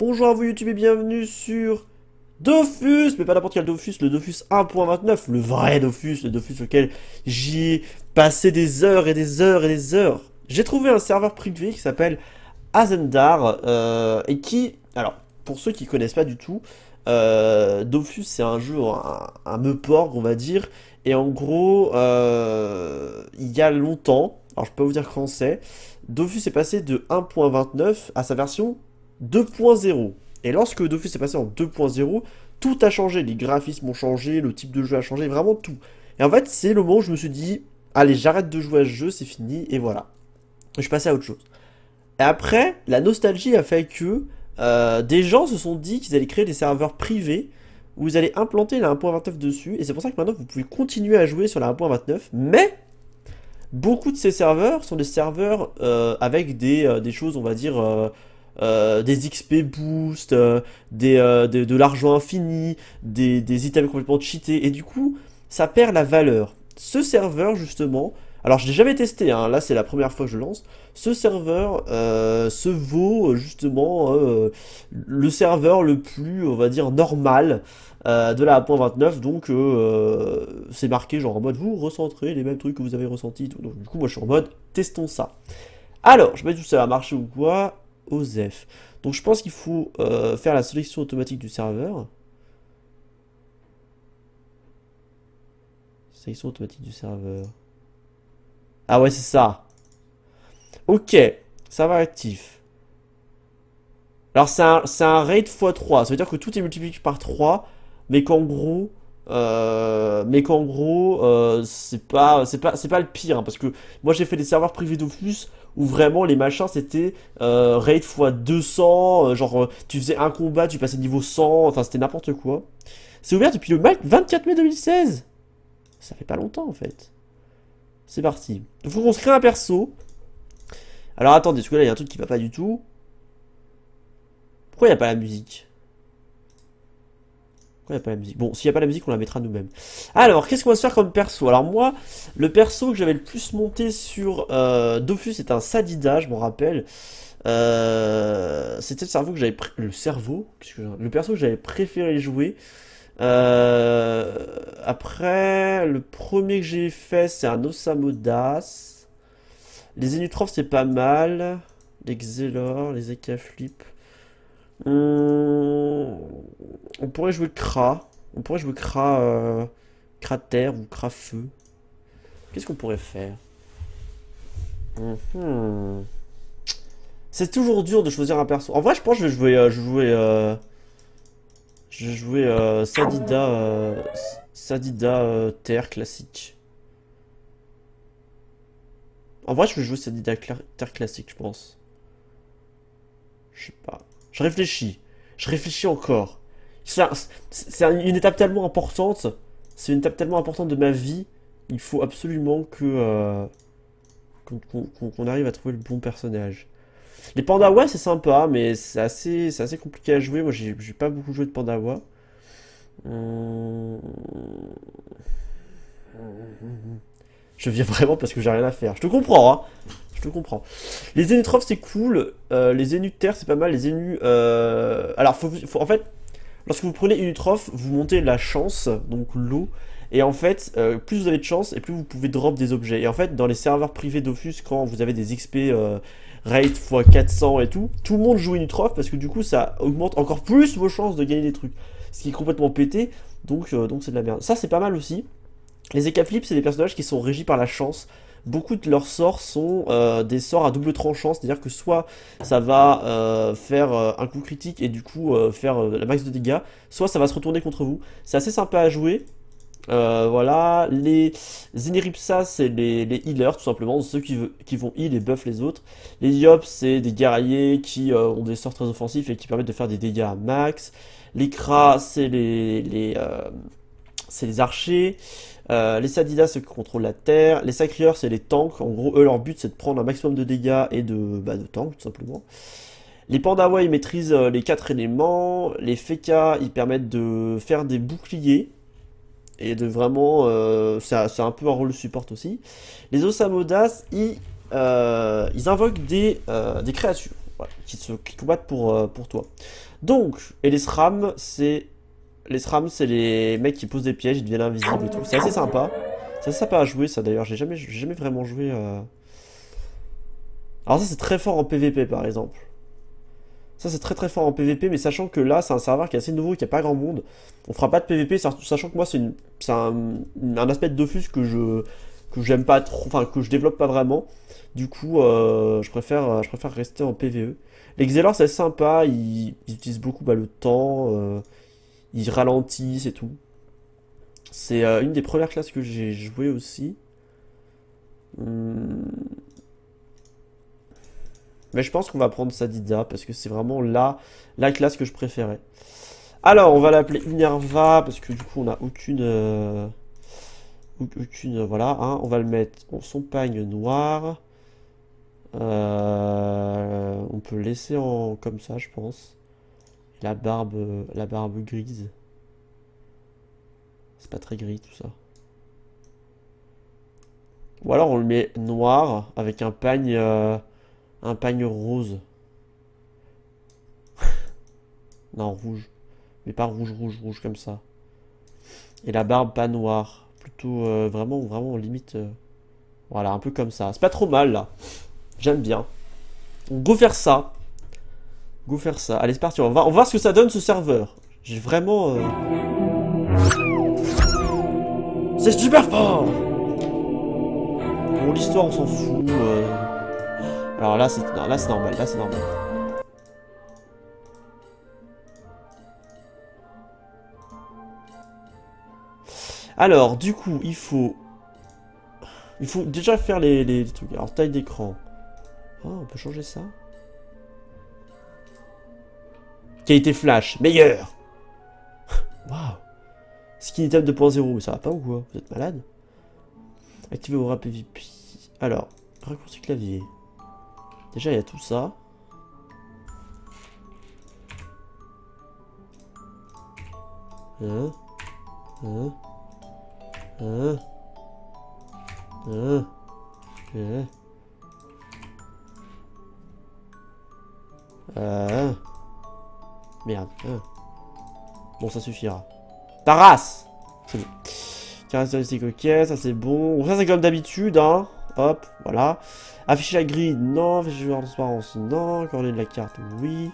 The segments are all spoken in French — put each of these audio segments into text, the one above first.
Bonjour à vous YouTube et bienvenue sur Dofus, mais pas n'importe quel Dofus, le Dofus 1.29, le vrai Dofus, le Dofus auquel j'y ai passé des heures et des heures et des heures. J'ai trouvé un serveur privé qui s'appelle Azendar, euh, et qui, alors, pour ceux qui connaissent pas du tout, euh, Dofus c'est un jeu, un, un Meporg on va dire, et en gros, euh, il y a longtemps, alors je peux vous dire quand c'est, Dofus est passé de 1.29 à sa version 2.0. Et lorsque Dofus est passé en 2.0, tout a changé. Les graphismes ont changé, le type de jeu a changé, vraiment tout. Et en fait, c'est le moment où je me suis dit, allez, j'arrête de jouer à ce jeu, c'est fini, et voilà. Je suis passé à autre chose. Et après, la nostalgie a fait que euh, des gens se sont dit qu'ils allaient créer des serveurs privés où vous allez implanter la 1.29 dessus. Et c'est pour ça que maintenant, vous pouvez continuer à jouer sur la 1.29. Mais beaucoup de ces serveurs sont des serveurs euh, avec des, euh, des, choses, on va dire, euh, euh des XP boost, euh, des, de, de l'argent infini, des, des, items complètement cheatés, et du coup, ça perd la valeur. Ce serveur, justement, alors je l'ai jamais testé, hein, là c'est la première fois que je lance, ce serveur se vaut justement le serveur le plus, on va dire, normal euh, de la 1.29, donc euh, c'est marqué genre en mode vous recentrez les mêmes trucs que vous avez ressentis. Donc du coup moi je suis en mode testons ça. Alors, je me dis si ça va marcher ou quoi. OZEF. Donc je pense qu'il faut euh, faire la sélection automatique du serveur. Sélection automatique du serveur. Ah ouais c'est ça. Ok, va actif. Alors c'est un, un rate x3, ça veut dire que tout est multiplié par 3 mais qu'en gros, euh, mais qu'en gros, euh, c'est pas, c'est pas, c'est pas le pire, hein, parce que moi j'ai fait des serveurs privés d'Ofus où vraiment les machins c'était euh, rate x 200, euh, genre euh, tu faisais un combat, tu passais niveau 100, enfin c'était n'importe quoi. C'est ouvert depuis le 24 mai 2016. Ça fait pas longtemps en fait. C'est parti. Il faut qu'on se crée un perso. Alors attendez, parce que là il y a un truc qui va pas du tout. Pourquoi il n'y a pas la musique? Pourquoi il a pas la musique? Bon, s'il n'y a pas la musique, on la mettra nous-mêmes. Alors, qu'est-ce qu'on va se faire comme perso? Alors moi, le perso que j'avais le plus monté sur euh, Dofus, c'est un Sadida, je m'en rappelle. Euh, c'était le cerveau que j'avais... Le cerveau Le perso que j'avais préféré jouer. Euh, après, le premier que j'ai fait, c'est un Osamodas. Les Enutrophs, c'est pas mal. Les Xelor, les Ekaflip. On... pourrait jouer Kra. On pourrait jouer Kra, euh... Cratère ou Kra Feu. Qu'est-ce qu'on pourrait faire? Mm -hmm. C'est toujours dur de choisir un perso. En vrai, je pense que je vais jouer... Euh, je vais jouer, euh... Je vais euh, Sadida... Sadida Terre classique. En vrai, je vais jouer Sadida Terre classique, je pense. Je sais pas. Je réfléchis. Je réfléchis encore. C'est une étape tellement importante. C'est une étape tellement importante de ma vie. Il faut absolument que euh, qu'on arrive à trouver le bon personnage. Les Pandawa, c'est sympa, mais c'est assez, assez compliqué à jouer. Moi, j'ai pas beaucoup joué de Pandawa. Hum... Je viens vraiment parce que j'ai rien à faire. Je te comprends, hein te comprends. Les Zénutrophes, c'est cool. Euh, les Zénus de terre, c'est pas mal. Les Zénus... Euh... Alors, en fait, lorsque vous prenez une vous montez la chance, donc l'eau. Et en fait, euh, plus vous avez de chance, et plus vous pouvez drop des objets. Et en fait, dans les serveurs privés d'Offus, quand vous avez des XP rate x 400 et tout, tout le monde joue une parce que du coup, ça augmente encore plus vos chances de gagner des trucs. Ce qui est complètement pété, donc donc c'est de la merde. Ça, c'est pas mal aussi. Les Ekaflips, c'est des personnages qui sont régis par la chance beaucoup de leurs sorts sont euh, des sorts à double tranchant, c'est-à-dire que soit ça va euh, faire euh, un coup critique et du coup faire la max de dégâts, soit ça va se retourner contre vous. C'est assez sympa à jouer. Voilà, les Zeneripsa c'est les, les, healers tout simplement, ceux qui, qui, vont heal et buff les autres. Les Yops c'est des guerriers qui ont des sorts très offensifs et qui permettent de faire des dégâts à max. Les Kras c'est les, les, les archers. Euh, les Sadidas, ceux qui contrôlent la terre. Les Sacrieurs, c'est les tanks. En gros, eux, leur but, c'est de prendre un maximum de dégâts et de, bah, de tanks, tout simplement. Les Pandawa, ils maîtrisent euh, les quatre éléments. Les Feka, ils permettent de faire des boucliers. Et de vraiment... Euh, c'est un peu un rôle de support aussi. Les Osamodas, ils, euh, ils invoquent des, des créatures. qui, se, qui combattent pour, pour toi. Donc, et les SRAM, c'est... Les SRAM, c'est les mecs qui posent des pièges, ils deviennent invisibles et tout. C'est assez sympa. C'est assez sympa à jouer, ça, d'ailleurs. J'ai jamais, jamais vraiment joué... euh. Alors ça, c'est très fort en PVP, par exemple. Ça, c'est très très fort en PVP, mais sachant que là, c'est un serveur qui est assez nouveau, qui a pas grand monde. On fera pas de PVP, sa- sachant que moi, c'est un, aspect de Dofus que je que j'aime pas trop, enfin que je développe pas vraiment. Du coup, euh, je préfère rester en PVE. Les Xelor, c'est sympa, ils, ils utilisent beaucoup bah, le temps, euh, ils ralentissent et tout. C'est euh, une des premières classes que j'ai joué aussi. Hmm. Mais je pense qu'on va prendre Sadida parce que c'est vraiment là la classe que je préférais. Alors, on va l'appeler Minerva parce que du coup, on n'a aucune. euh, au- aucune. Voilà, hein. on va le mettre en son pagne noir. Euh, on peut le laisser en comme ça, je pense. La barbe, la barbe grise. C'est pas très gris tout ça. Ou alors on le met noir avec un pagne, euh, un pagne rose. Non, rouge. Mais pas rouge, rouge, rouge comme ça. Et la barbe pas noire. Plutôt euh, vraiment, vraiment limite. euh, voilà, un peu comme ça. C'est pas trop mal là. J'aime bien. Donc, go faire ça. Go faire ça. Allez, c'est parti. On va, on va voir ce que ça donne ce serveur. J'ai vraiment. euh, C'est super fort! Pour l'histoire, on s'en fout. euh. Alors là, c'est là, c'est normal. Là, c'est normal. Alors, du coup, il faut... Il faut déjà faire les, les- les trucs. Alors, taille d'écran. Ah, on peut changer ça? Qualité flash, meilleur. Waouh. Skin item 2.0, mais ça va pas ou quoi? Vous êtes malade? Activez vos rap PVP. Alors, raccourci clavier. Déjà, il y a tout ça. Hein? Hein? Hein? Hein? Hein Euh... Merde. hein. Bon, ça suffira. Ta race C'est bon. Caractéristiques, ok, ça c'est bon. Bon, ça c'est comme d'habitude, hein. Hop, voilà. Afficher la grille, non. Afficher la transparence, non. Coordonner de la carte, oui.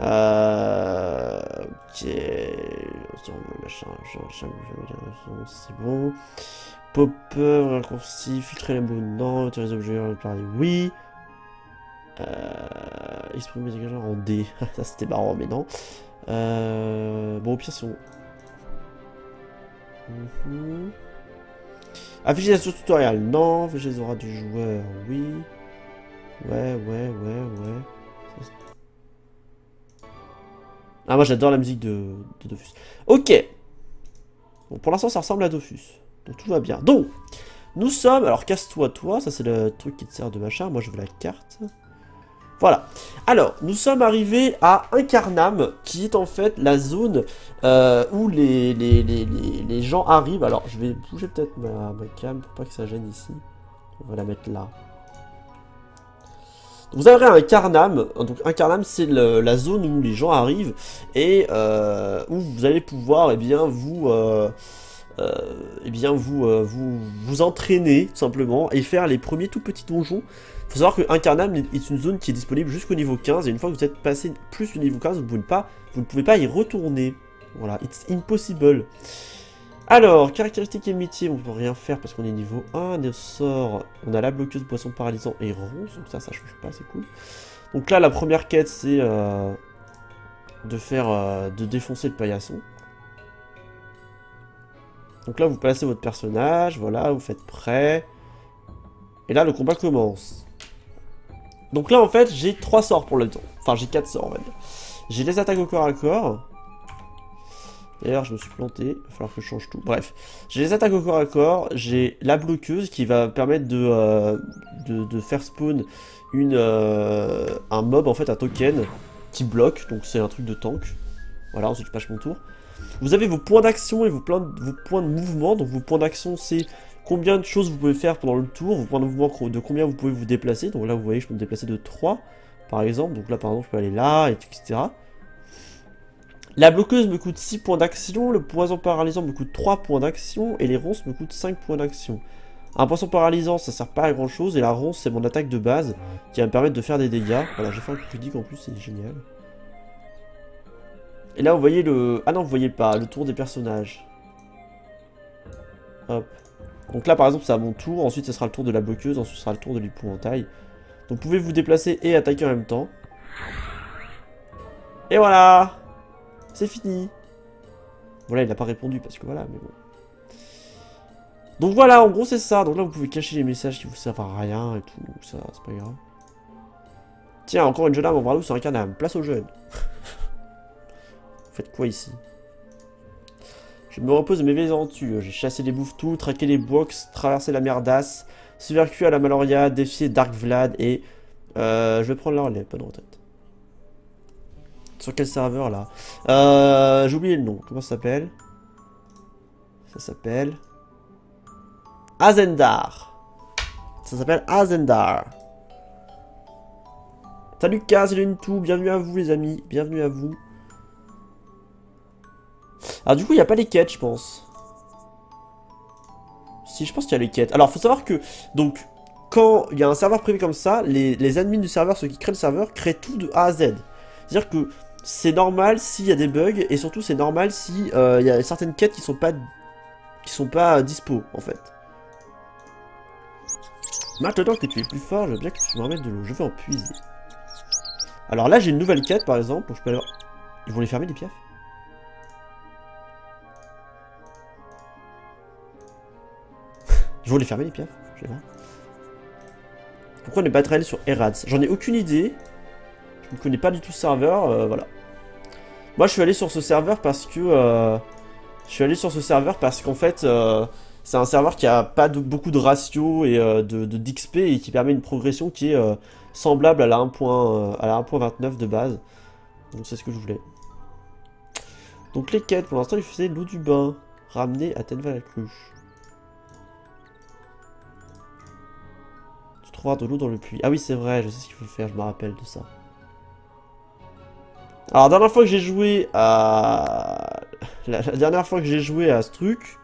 Euh... Ok. C'est bon. Pop-up, raccourci, filtrer les mots, non. Utiliser les objets, oui. Euh, exprimer des gens en D. Ça c'était marrant, mais non. Euh, bon, au pire, si on. La source tutoriel, non. Afficher les du joueur, oui. Ouais, ouais, ouais, ouais. Ah, moi j'adore la musique de, de Dofus. Ok. Bon, pour l'instant, ça ressemble à Dofus. Donc tout va bien. Donc, nous sommes. Alors, casse-toi, toi. Ça, c'est le truc qui te sert de machin. Moi, je veux la carte. Voilà. Alors, nous sommes arrivés à Incarnam, qui est en fait la zone euh, où les, gens arrivent. Alors, je vais bouger peut-être ma, cam pour pas que ça gêne ici. On va la mettre là. Vous avez un Carnam, donc un Carnam c'est la zone où les gens arrivent et euh, où vous allez pouvoir eh bien vous euh, eh vous, vous vous entraîner simplement et faire les premiers tout petits donjons. Faut savoir que Incarnam est une zone qui est disponible jusqu'au niveau 15 et une fois que vous êtes passé plus du niveau 15, vous ne pouvez pas, ne y retourner. Voilà, it's impossible. Alors, caractéristiques et métiers, on peut rien faire parce qu'on est niveau 1. Nos sorts, on a la bloqueuse, poisson paralysant et ronce, donc ça, ça change pas, c'est cool. Donc là, la première quête, c'est euh, de faire, euh, de défoncer le paillasson. Donc là, vous placez votre personnage, voilà, vous faites prêt. Et là, le combat commence. Donc là, en fait, j'ai trois sorts pour le temps. Enfin, j'ai quatre sorts, on va dire. J'ai les attaques au corps à corps. D'ailleurs, je me suis planté. Il va falloir que je change tout. Bref. J'ai les attaques au corps à corps. J'ai la bloqueuse qui va permettre de, euh, faire spawn une, euh, un mob, en fait, un token qui bloque. Donc, c'est un truc de tank. Voilà, ensuite, je passe mon tour. Vous avez vos points d'action et vos, vos points de mouvement. Donc, vos points d'action, c'est combien de choses vous pouvez faire pendant le tour. Vos points de mouvement, de combien vous pouvez vous déplacer. Donc là, vous voyez, je peux me déplacer de 3 par exemple. Donc là, par exemple, je peux aller là, etc. La bloqueuse me coûte 6 points d'action, le poison paralysant me coûte 3 points d'action, et les ronces me coûtent 5 points d'action. Un poisson paralysant, ça sert pas à grand chose, et la ronce, c'est mon attaque de base, qui va me permettre de faire des dégâts. Voilà, j'ai fait un critique en plus, c'est génial. Et là, vous voyez le... Ah non, vous voyez pas, le tour des personnages. Hop. Donc là, par exemple, c'est à mon tour, ensuite, ce sera le tour de la bloqueuse, ensuite, ce sera le tour de l'épouvantail. Donc, vous pouvez vous déplacer et attaquer en même temps? Et voilà C'est fini Voilà, il n'a pas répondu, parce que voilà, mais bon. Donc voilà, en gros, c'est ça. Donc là, vous pouvez cacher les messages qui vous servent à rien et tout, ça, c'est pas grave. Tiens, encore une jeune âme en bras sur un canam. Place aux jeunes. Faites quoi ici? Je me repose de mes vieilles aventures. J'ai chassé les bouffetous, traqué les box, traversé la merdasse, survécu à la Maloria, défié Dark Vlad et... Euh, je vais prendre la pas de retraite. Sur quel serveur là? Euh, J'ai oublié le nom. Comment ça s'appelle? Ça s'appelle... Azendar. Ça s'appelle Azendar. Salut K, salut tout, bienvenue à vous les amis, bienvenue à vous. Alors du coup, il n'y a pas les quêtes, je pense. Si, je pense qu'il y a les quêtes. Alors, faut savoir que, donc, quand il y a un serveur privé comme ça, les, les admins du serveur, ceux qui créent le serveur, créent tout de A à Z. C'est-à-dire que c'est normal s'il y a des bugs, et surtout c'est normal si euh, il y a certaines quêtes qui sont pas qui sont pas dispo, en fait. Maintenant que tu es plus fort, je veux bien que tu me remettes de l'eau. Je vais en puiser. Alors là, j'ai une nouvelle quête, par exemple. Ils vont les fermer, les piafs? Je vais les fermer les piafs Je sais pas. Pourquoi ne pas allé sur Erads? J'en ai aucune idée. Je ne connais pas du tout ce serveur, euh, voilà. Moi je suis allé sur ce serveur parce que... Euh, je suis allé sur ce serveur parce qu'en fait... Euh, c'est un serveur qui a pas beaucoup de ratio et de d'XP et qui permet une progression qui est semblable à la 1.29 de base. Donc c'est ce que je voulais. Donc les quêtes, pour l'instant il faisait l'eau du bain. Ramener à Tenva la cruche. De l'eau dans le puits. Ah oui, c'est vrai, je sais ce qu'il faut faire, je me rappelle de ça. Alors, la dernière fois que j'ai joué à... La, dernière fois que j'ai joué à ce truc...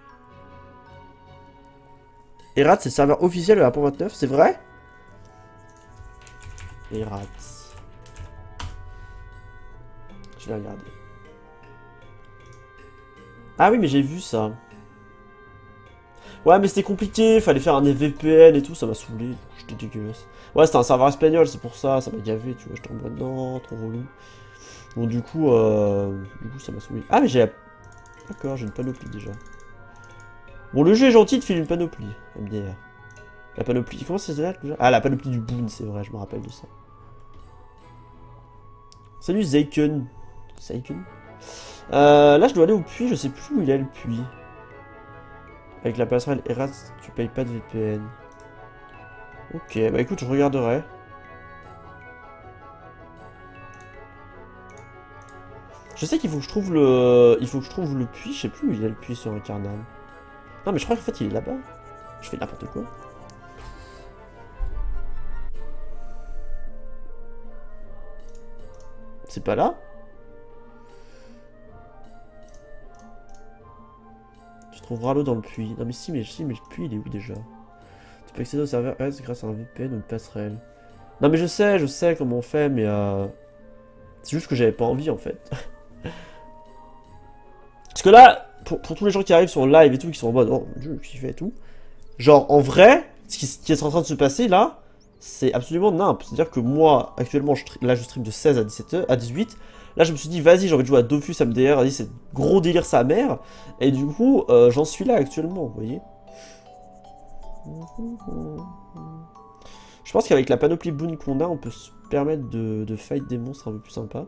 Erat, c'est le serveur officiel de la 29, c'est vrai? Erat. Je vais regarder. Ah oui, mais j'ai vu ça. Ouais, mais c'était compliqué, fallait faire un VPN et tout, ça m'a saoulé. Dégueulasse. Ouais, c'était un serveur espagnol, c'est pour ça, ça m'a gavé, tu vois, en mode non, trop relou. Bon, du coup, euh, du coup, ça m'a saoulé. Ah, mais j'ai D'accord, j'ai une panoplie déjà. Bon, le jeu est gentil de filer une panoplie, MDR. La panoplie, comment c'est déjà? Ah, la panoplie du Boon, c'est vrai, je me rappelle de ça. Salut Zeiken. Zeiken euh, Là, je dois aller au puits, je sais plus où il est le puits. Avec la passerelle Eras, tu payes pas de VPN. Ok, bah écoute, je regarderai. Je sais qu'il faut que je trouve le... Il faut que je trouve le puits, je sais plus où il y a le puits sur un carnal. Non mais je crois qu'en fait il est là-bas. Je fais n'importe quoi. C'est pas là? Trouveras l'eau dans le puits. Non mais si, mais si, mais le puits il est où déjà? Accéder au serveur S grâce à un VPN ou une passerelle. Non mais je sais, je sais comment on fait, mais euh... C'est juste que j'avais pas envie en fait. Parce que là, pour, tous les gens qui arrivent sur le live et tout, qui sont en mode, oh mon dieu, qui fait tout. Genre, en vrai, ce qui, est en train de se passer là, c'est absolument nimp. C'est-à-dire que moi, actuellement, là je stream de 16 à 17h, à 18. Là, je me suis dit, vas-y, j'ai envie de jouer à Dofus MDR. Vas-y, c'est gros délire sa mère. Et du coup, euh, j'en suis là actuellement, vous voyez. Je pense qu'avec la panoplie boon qu'on a, on peut se permettre de, fight des monstres un peu plus sympa.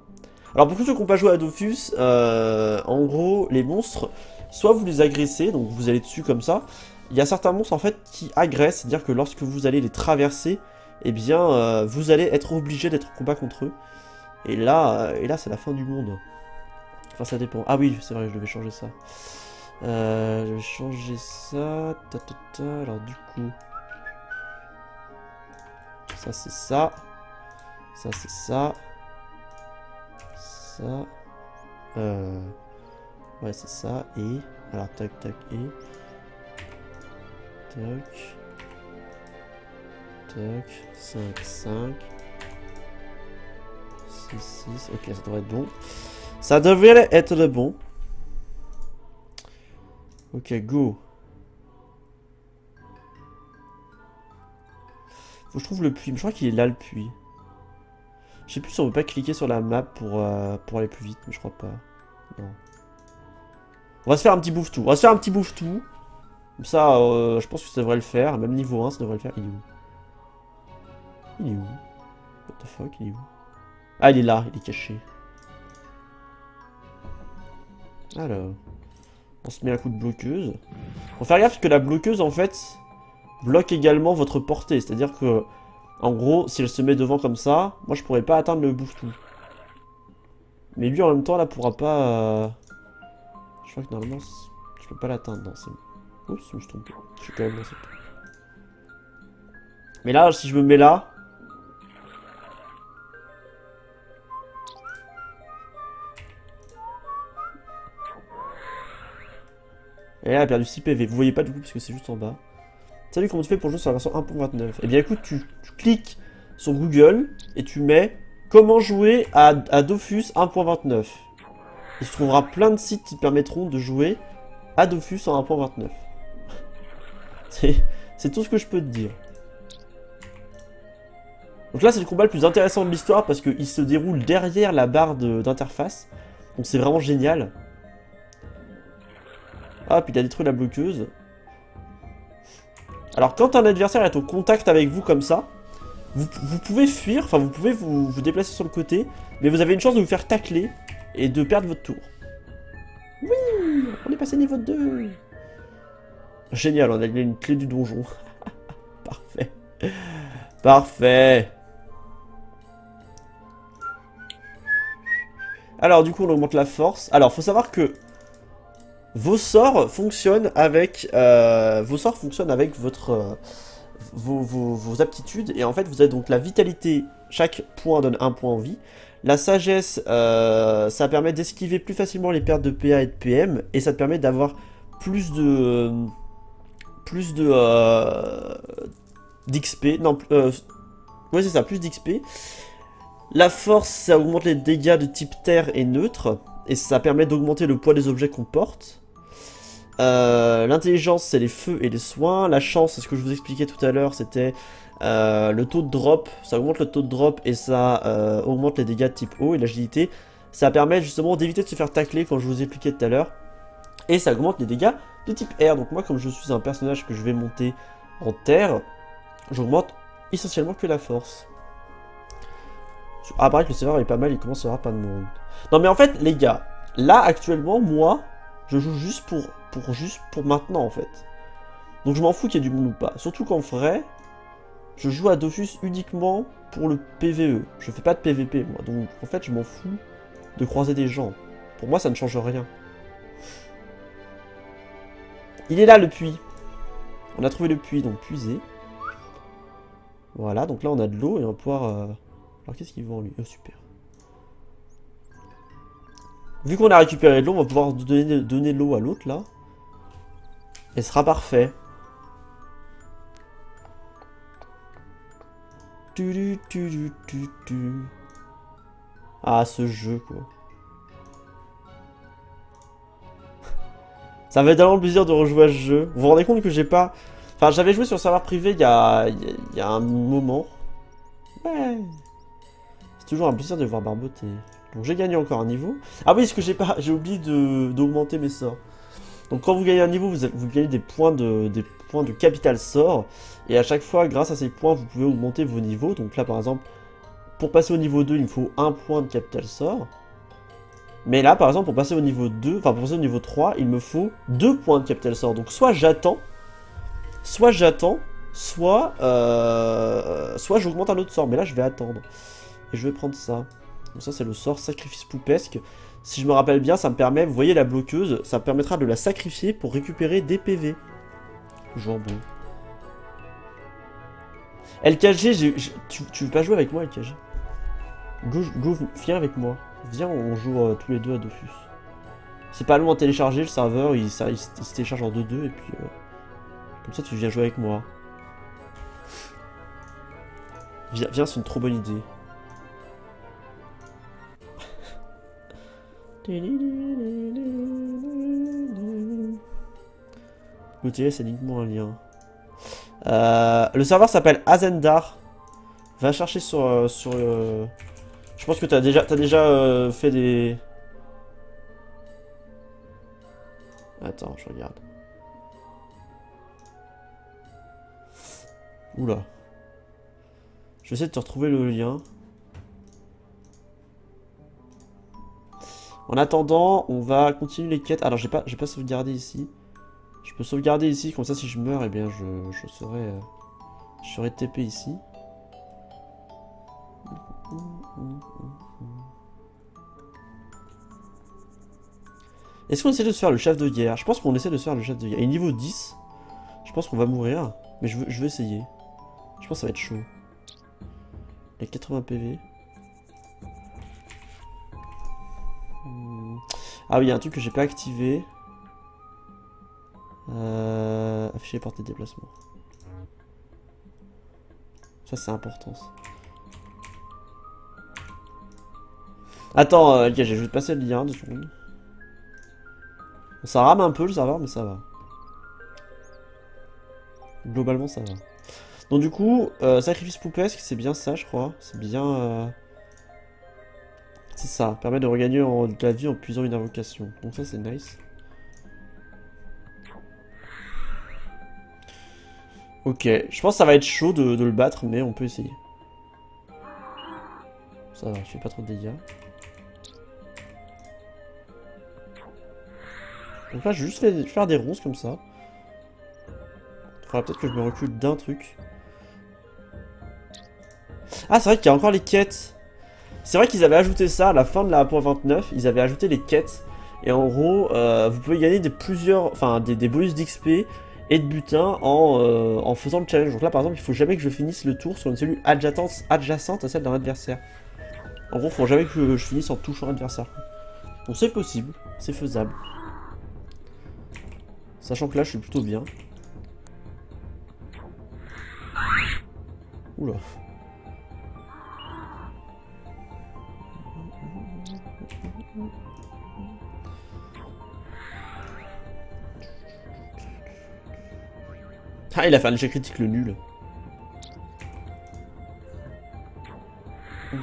Alors pour ceux qui n'ont pas joué à Dofus, euh, en gros, les monstres, soit vous les agressez, donc vous allez dessus comme ça. Il y a certains monstres en fait qui agressent, c'est-à-dire que lorsque vous allez les traverser, eh bien, euh, vous allez être obligé d'être en combat contre eux. Et là, euh, et là c'est la fin du monde. Enfin, ça dépend. Ah oui, c'est vrai, je devais changer ça. Euh, je vais changer ça. Ta, ta. Alors, du coup... Ça, c'est ça. Ça, c'est ça. Ça. Euh... Ouais, c'est ça. Et... Alors, tac, tac, et... Tac. Tac. 5, 5. 6, 6. Ok, ça devrait être bon. Ça devrait être le bon. Ok, go. Faut que je trouve le puits. Je crois qu'il est là le puits. Je sais plus si on peut pas cliquer sur la map pour, euh, pour aller plus vite, mais je crois pas. Non. On va se faire un petit bouffe-tout. On va se faire un petit bouffe-tout. Comme ça, euh, je pense que ça devrait le faire. Même niveau 1, ça devrait le faire. Il est où? Il est où? What the fuck, il est où? Ah, il est là, il est caché. Alors. On se met un coup de bloqueuse. Faut faire gaffe que la bloqueuse, en fait, bloque également votre portée. C'est-à-dire que, en gros, si elle se met devant comme ça, moi, je pourrais pas atteindre le bouffe-tout. Mais lui, en même temps, là, pourra pas... Euh, je crois que normalement, je peux pas l'atteindre. Non, c'est... Oups, je me trompe. Je suis quand même dans cette... Mais là, si je me mets là... Et elle a perdu 6 PV. Vous voyez pas du coup parce que c'est juste en bas. Salut, comment tu fais pour jouer sur la version 1.29 Eh bien écoute, tu, cliques sur Google et tu mets comment jouer à, à Dofus 1.29. Il se trouvera plein de sites qui permettront de jouer à Dofus en 1.29. C'est tout ce que je peux te dire. Donc là, c'est le combat le plus intéressant de l'histoire parce qu'il se déroule derrière la barre d'interface. Donc c'est vraiment génial. Puis il a détruit la bloqueuse. Alors, quand un adversaire est au contact avec vous comme ça, vous, pouvez fuir, enfin, vous pouvez vous, vous, déplacer sur le côté, mais vous avez une chance de vous faire tacler et de perdre votre tour. Oui On est passé niveau 2 Génial, on a une clé du donjon. Parfait. Parfait. Alors, du coup, on augmente la force. Alors, faut savoir que vos sorts fonctionnent avec, euh, vos sorts fonctionnent avec votre, euh, vos, aptitudes. Et en fait, vous avez donc la vitalité. Chaque point donne un point en vie. La sagesse, euh, ça permet d'esquiver plus facilement les pertes de PA et de PM. Et ça te permet d'avoir plus de... Plus de... d'XP. Non, ouais c'est ça, plus d'XP. La force, ça augmente les dégâts de type terre et neutre. Et ça permet d'augmenter le poids des objets qu'on porte. Euh, l'intelligence, c'est les feux et les soins. La chance, c'est ce que je vous expliquais tout à l'heure, c'était euh, le taux de drop. Ça augmente le taux de drop et ça euh, augmente les dégâts de type eau. Et l'agilité, ça permet justement d'éviter de se faire tacler, quand je vous expliquais tout à l'heure. Et ça augmente les dégâts de type air. Donc moi, comme je suis un personnage que je vais monter en terre, j'augmente essentiellement que la force. Ah, pareil que le serveur est pas mal, il commence à avoir pas de monde. Non mais en fait, les gars, là actuellement, moi, je joue juste pour pour juste pour maintenant en fait. Donc je m'en fous qu'il y ait du monde ou pas. Surtout qu'en vrai, je joue à Dofus uniquement pour le PVE. Je fais pas de PVP moi. Donc en fait je m'en fous de croiser des gens. Pour moi ça ne change rien. Il est là le puits. On a trouvé le puits, donc puiser. Voilà, donc là on a de l'eau et on va pouvoir... Euh, alors qu'est-ce qu'il en lui? Oh super. Vu qu'on a récupéré de l'eau, on va pouvoir donner, donner l'eau à l'autre là. Et sera parfait. Ah, ce jeu, quoi. Ça va être tellement plaisir de rejouer à ce jeu. Vous vous rendez compte que j'ai pas... Enfin, j'avais joué sur serveur privé il y a, il y a un moment. Ouais. C'est toujours un plaisir de voir barboter. Donc j'ai gagné encore un niveau. Ah oui, ce que j'ai pas... J'ai oublié d'augmenter mes sorts. Donc quand vous gagnez un niveau, vous, gagnez des points, de, points de capital sort. Et à chaque fois, grâce à ces points, vous pouvez augmenter vos niveaux. Donc là, par exemple, pour passer au niveau 2, il me faut un point de capital sort. Mais là, par exemple, pour passer au niveau 2, enfin pour passer au niveau 3, il me faut deux points de capital sort. Donc soit j'attends, soit j'attends, soit, euh, soit j'augmente un autre sort. Mais là, je vais attendre. Et je vais prendre ça. Donc ça, c'est le sort sacrifice poupesque. Si je me rappelle bien, ça me permet, vous voyez la bloqueuse, ça me permettra de la sacrifier pour récupérer des PV. Jambon. LKG, tu, tu veux pas jouer avec moi LKG Go, viens avec moi. Viens, on joue euh, tous les deux à Dofus. C'est pas long à télécharger, le serveur, il, ça, se télécharge en 2-2 et puis... euh, comme ça, tu viens jouer avec moi. Viens, viens c'est une trop bonne idée. Gauthier, c'est uniquement un lien. Euh, le serveur s'appelle Azendar. Va chercher sur... euh, sur euh, Je pense que t'as déjà, as déjà fait des... Attends, je regarde. Oula. Je vais essayer de te retrouver le lien. En attendant, on va continuer les quêtes. Alors, j'ai pas, pas sauvegardé ici. Je peux sauvegarder ici, comme ça, si je meurs, eh bien, je, je serai, euh, TP ici. Est-ce qu'on essaie de se faire le chef de guerre? Je pense qu'on essaie de se faire le chef de guerre. Et niveau 10, je pense qu'on va mourir. Mais je veux, je veux essayer. Je pense que ça va être chaud. A 80 PV. Ah oui, il y a un truc que j'ai pas activé. Euh, afficher les portées de déplacement. Ça, c'est important. Attends, euh, j'ai juste passé le lien. Ça rame un peu le serveur, mais ça va. Globalement, ça va. Donc du coup, euh, sacrifice poupesque, c'est bien ça, je crois. C'est bien... C'est ça, permet de regagner de la vie en puisant une invocation. Donc ça, c'est nice. Ok, je pense que ça va être chaud de, le battre, mais on peut essayer. Ça va, je fais pas trop de dégâts. Donc là, je vais juste faire des ronces comme ça. Faudra peut-être que je me recule d'un truc. Ah, c'est vrai qu'il y a encore les quêtes. C'est vrai qu'ils avaient ajouté ça à la fin de la 1.29. Ils avaient ajouté les quêtes. Et en gros, euh, vous pouvez gagner des plusieurs, enfin des, des bonus d'XP et de butin en, euh, en faisant le challenge. Donc là, par exemple, il faut jamais que je finisse le tour sur une cellule adjacente, adjacente à celle d'un adversaire. En gros, il faut jamais que je, je finisse en touchant l'adversaire. Donc c'est possible, c'est faisable. Sachant que là, je suis plutôt bien. Oula. Ah, il a fait un échec critique le nul. Je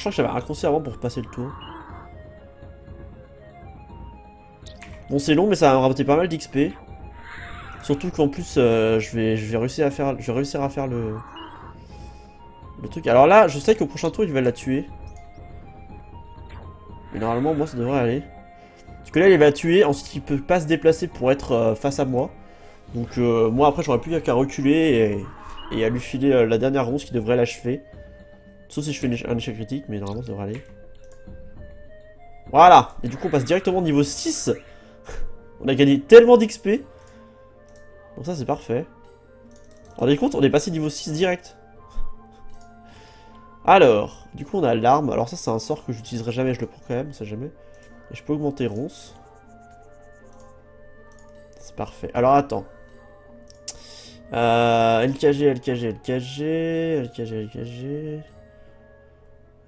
crois que j'avais raccourci avant pour passer le tour. Bon, c'est long, mais ça va me rapporter pas mal d'XP. Surtout qu'en plus, euh, je, vais, je, vais réussir à faire, je vais réussir à faire le... Alors là, je sais qu'au prochain tour, il va la tuer. Mais normalement, moi, ça devrait aller. Parce que là, il va la tuer. Ensuite, il peut pas se déplacer pour être euh, face à moi. Donc, euh, moi, après, j'aurais plus qu'à reculer et, à lui filer euh, la dernière ronce qui devrait l'achever. Sauf si je fais un échec critique, mais normalement, ça devrait aller. Voilà. Et du coup, on passe directement au niveau 6. on a gagné tellement d'XP. Donc ça, c'est parfait. Vous vous rendez compte On est passé niveau 6 direct. Alors, du coup, on a l'arme. Alors ça, c'est un sort que j'utiliserai jamais. Je le prends quand même, ça jamais. Et je peux augmenter ronce. C'est parfait. Alors, attends. Euh, LKG, LKG, LKG, LKG, LKG.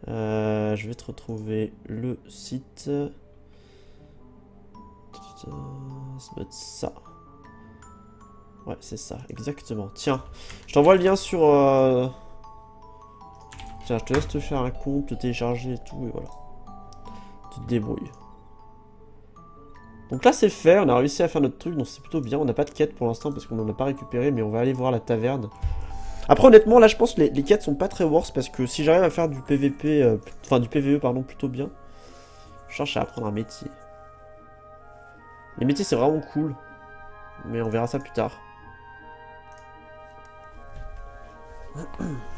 Euh, je vais te retrouver le site. Ça ça. Ouais, c'est ça, exactement. Tiens, je t'envoie le lien sur... euh, Tiens, je te laisse te faire un compte, te télécharger et tout, et voilà. Tu te débrouilles. Donc là, c'est fait, on a réussi à faire notre truc, donc c'est plutôt bien. On n'a pas de quête pour l'instant parce qu'on n'en a pas récupéré, mais on va aller voir la taverne. Après, honnêtement, là, je pense que les, les quêtes sont pas très worse parce que si j'arrive à faire du PVP, euh, enfin du PVE, pardon, plutôt bien, je cherche à apprendre un métier. Les métiers, c'est vraiment cool, mais on verra ça plus tard.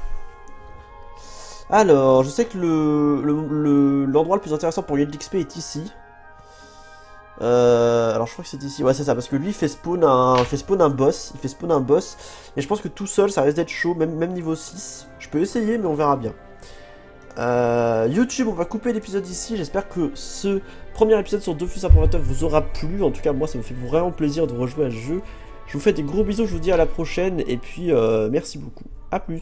Alors, je sais que le le- le- l'endroit le, plus intéressant pour gagner de l'XP est ici. Euh, alors je crois que c'est ici, ouais c'est ça, parce que lui il fait spawn un, fait spawn un boss, il fait spawn un boss, et je pense que tout seul ça risque d'être chaud, même, même niveau 6. Je peux essayer mais on verra bien. Euh, YouTube, on va couper l'épisode ici, j'espère que ce premier épisode sur Dofus Informateur vous aura plu, en tout cas moi ça me fait vraiment plaisir de rejouer à ce jeu. Je vous fais des gros bisous, je vous dis à la prochaine, et puis euh, merci beaucoup, à plus